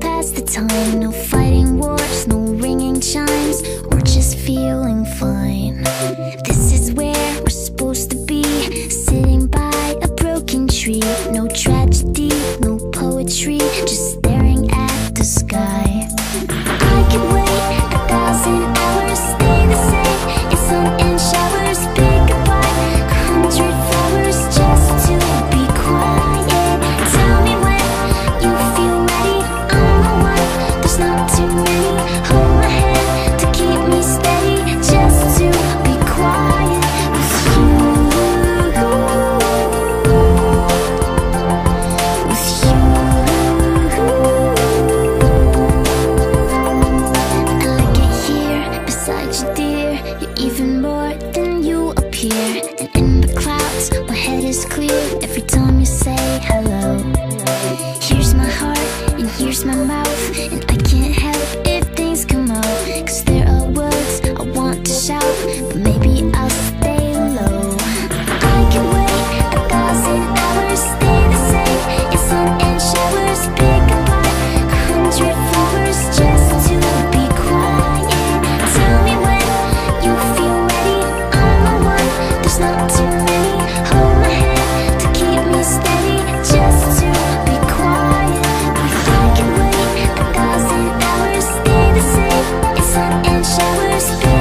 pass the time. No fighting wars, no ringing chimes. We're just feeling fine. This is where we're supposed to be. Sitting by a broken tree. No tragedy, And in the clouds, my head is clear every time you say hello. Here's my heart, and here's my mouth, always